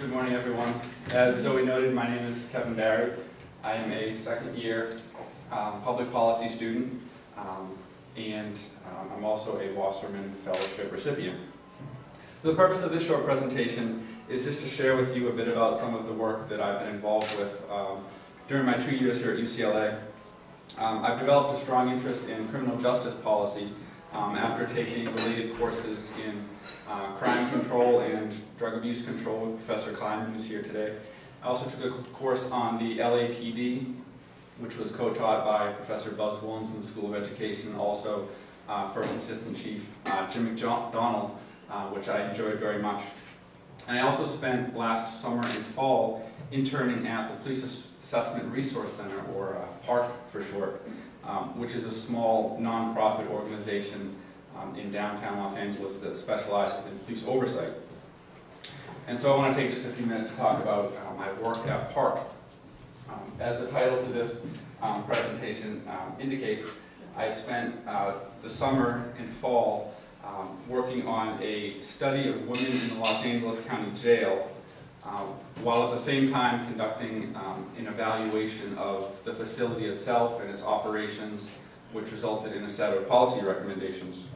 Good morning, everyone. As Zoe noted, my name is Kevin Barry. I am a second year um, public policy student, um, and um, I'm also a Wasserman Fellowship recipient. The purpose of this short presentation is just to share with you a bit about some of the work that I've been involved with um, during my two years here at UCLA. Um, I've developed a strong interest in criminal justice policy um, after taking related courses in uh, crime control and drug abuse control with Professor Klein, who's here today. I also took a course on the LAPD, which was co-taught by Professor Buzz Williams in the School of Education, also uh, First Assistant Chief uh, Jim McDonnell, uh, which I enjoyed very much. And I also spent last summer and fall interning at the Police Assessment Resource Center, or uh, PARC for short, um, which is a small nonprofit organization um, in downtown Los Angeles that specializes in police oversight. And so I want to take just a few minutes to talk about uh, my work at PARC. Um, as the title to this um, presentation um, indicates, I spent uh, the summer and fall um, working on a study of women in the Los Angeles County Jail, uh, while at the same time conducting um, an evaluation of the facility itself and its operations, which resulted in a set of policy recommendations.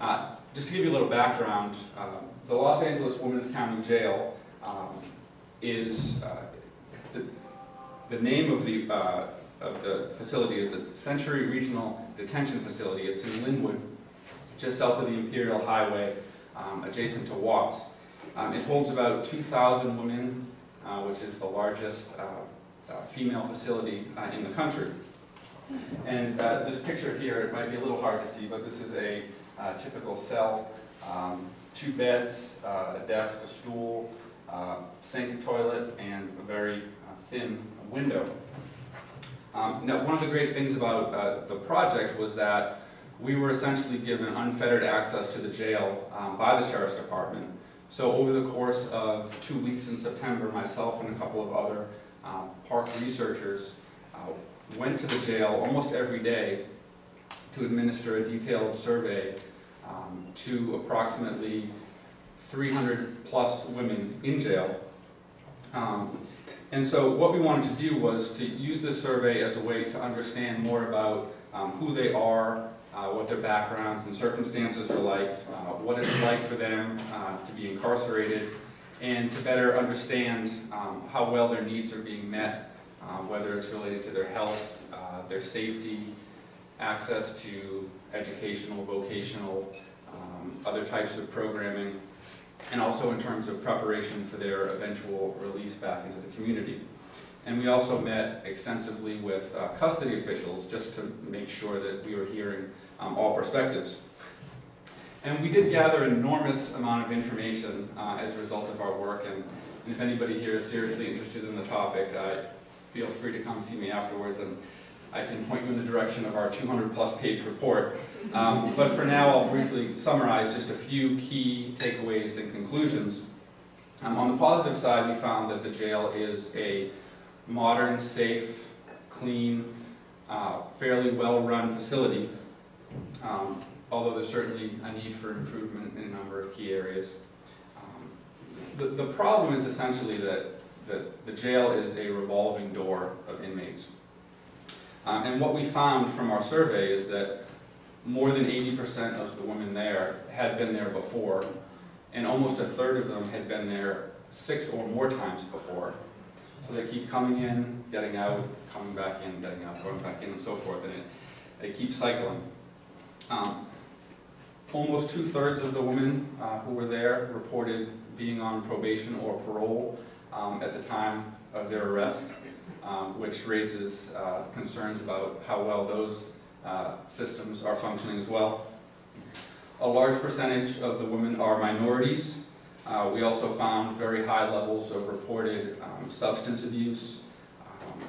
Uh, just to give you a little background, um, the Los Angeles Women's County Jail um, is, uh, the, the name of the, uh, of the facility is the Century Regional Detention Facility. It's in Lynwood, just south of the Imperial Highway, um, adjacent to Watts. Um, it holds about 2,000 women, uh, which is the largest uh, uh, female facility uh, in the country. And this picture here, it might be a little hard to see, but this is a uh, typical cell, um, two beds, uh, a desk, a stool, uh, sink, toilet, and a very uh, thin window. Um, now, one of the great things about uh, the project was that we were essentially given unfettered access to the jail um, by the Sheriff's Department. So over the course of two weeks in September, myself and a couple of other um, PARC researchers uh, went to the jail almost every day to administer a detailed survey um, to approximately 300 plus women in jail. Um, and so what we wanted to do was to use this survey as a way to understand more about um, who they are, uh, what their backgrounds and circumstances are like, uh, what it's like for them uh, to be incarcerated, and to better understand um, how well their needs are being met, uh, whether it's related to their health, uh, their safety, access to educational, vocational, um, other types of programming, and also in terms of preparation for their eventual release back into the community. And we also met extensively with uh, custody officials just to make sure that we were hearing um, all perspectives. And we did gather an enormous amount of information uh, as a result of our work, and, and, if anybody here is seriously interested in the topic, uh, feel free to come see me afterwards and I can point you in the direction of our 200 plus page report. Um, but for now, I'll briefly summarize just a few key takeaways and conclusions. Um, on the positive side, we found that the jail is a modern, safe, clean, uh, fairly well-run facility, um, although there's certainly a need for improvement in a number of key areas. Um, the, the problem is essentially that, that the jail is a revolving door of inmates. Um, and what we found from our survey is that more than 80% of the women there had been there before, and almost a third of them had been there six or more times before. So they keep coming in, getting out, coming back in, getting out, going back in, and so forth, and it, they keep cycling. Um, almost two-thirds of the women uh, who were there reported being on probation or parole um, at the time of their arrest um, which raises uh, concerns about how well those uh, systems are functioning as well. A large percentage of the women are minorities. Uh, we also found very high levels of reported um, substance abuse, um,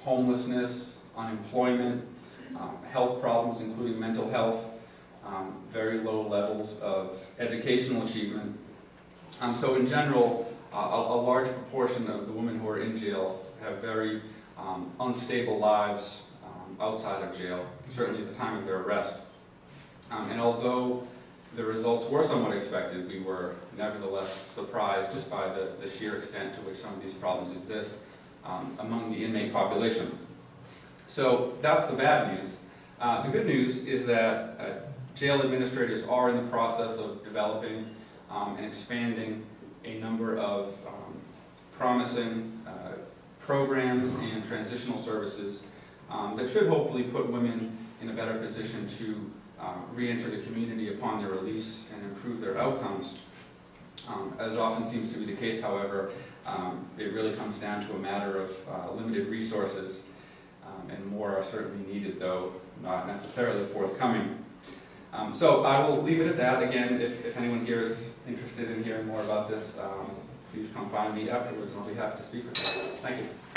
homelessness, unemployment, um, health problems including mental health, um, very low levels of educational achievement. Um, so in general, a, a, large proportion of the women who are in jail have very um, unstable lives outside of jail, certainly at the time of their arrest. And although the results were somewhat expected, we were nevertheless surprised just by the, the sheer extent to which some of these problems exist um, among the inmate population. So that's the bad news. Uh, the good news is that uh, jail administrators are in the process of developing um, and expanding a number of um, promising uh, programs and transitional services um, that should hopefully put women in a better position to um, re-enter the community upon their release and improve their outcomes. Um, as often seems to be the case, however, um, it really comes down to a matter of uh, limited resources, um, and more are certainly needed, though not necessarily forthcoming. Um, so I will leave it at that. Again, if, if anyone here is interested in hearing more about this, please come find me afterwards, and I'll be happy to speak with you. Thank you.